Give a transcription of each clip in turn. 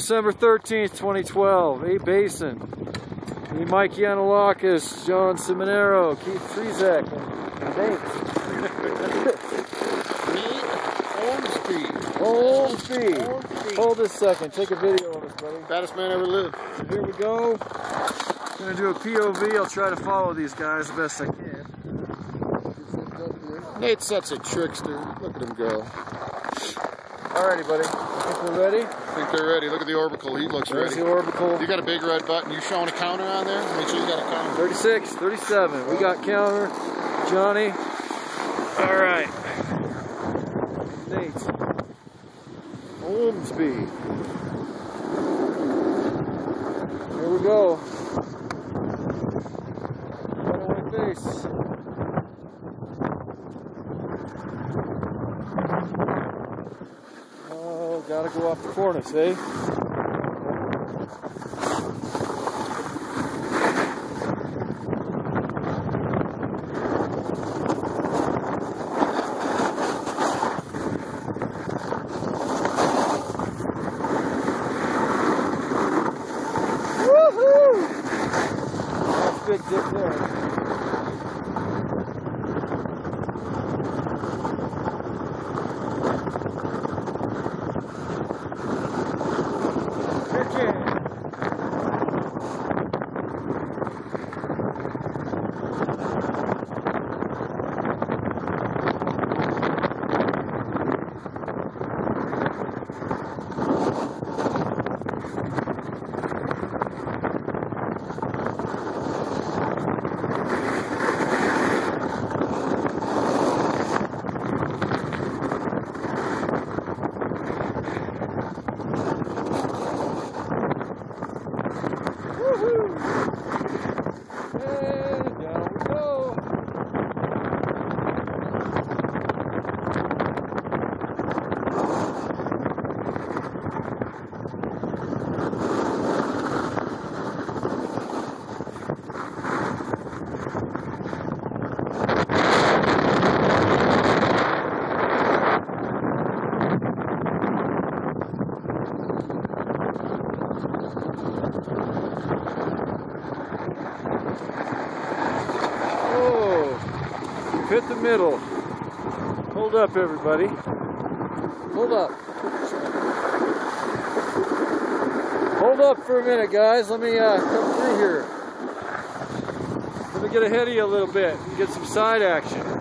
December 13th, 2012. A Basin. Me, Mike Yanilakis, John Simonero, Keith Friezek, and Nate. Ormsby. Ormsby. Hold this second. Take a video of us, buddy. Baddest man ever lived. So here we go. Gonna do a POV. I'll try to follow these guys the best I can. Nate's such a trickster. Look at him go. Alrighty, buddy. Think we're ready? I think they're ready. Look at the orbital. He looks There's ready. the orbital. You got a big red button. You showing a counter on there? Make sure you got a counter. 36, 37. We got counter. Johnny. All right. Nate. Ormsby. Here we go. Gotta go off the cornice, eh? Woohoo! That's big dip there. Pitching. Woohoo! And down we go. Oh, hit the middle. Hold up, everybody. Hold up. Hold up for a minute, guys. Let me uh, come through here. Let me get ahead of you a little bit and get some side action.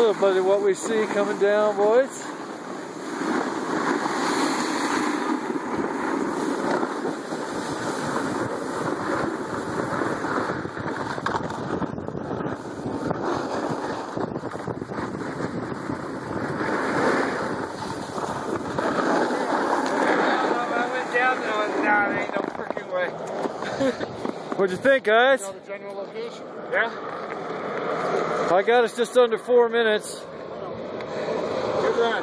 Look, buddy, what we see coming down, boys. What'd you think, guys? know the general location. Yeah. I got us just under four minutes. Good run.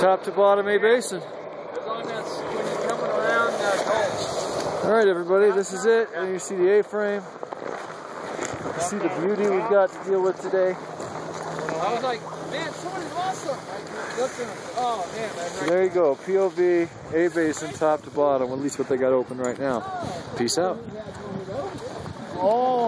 Top to bottom A Basin. As long as when you're coming around uh, All right, everybody, this is it. And you see the A-frame. You see the beauty we've got to deal with today. I was like, man, somebody's awesome. I looked and, oh man, So right there you go. POV, A basin, top to bottom. At least what they got open right now. Peace out. Oh.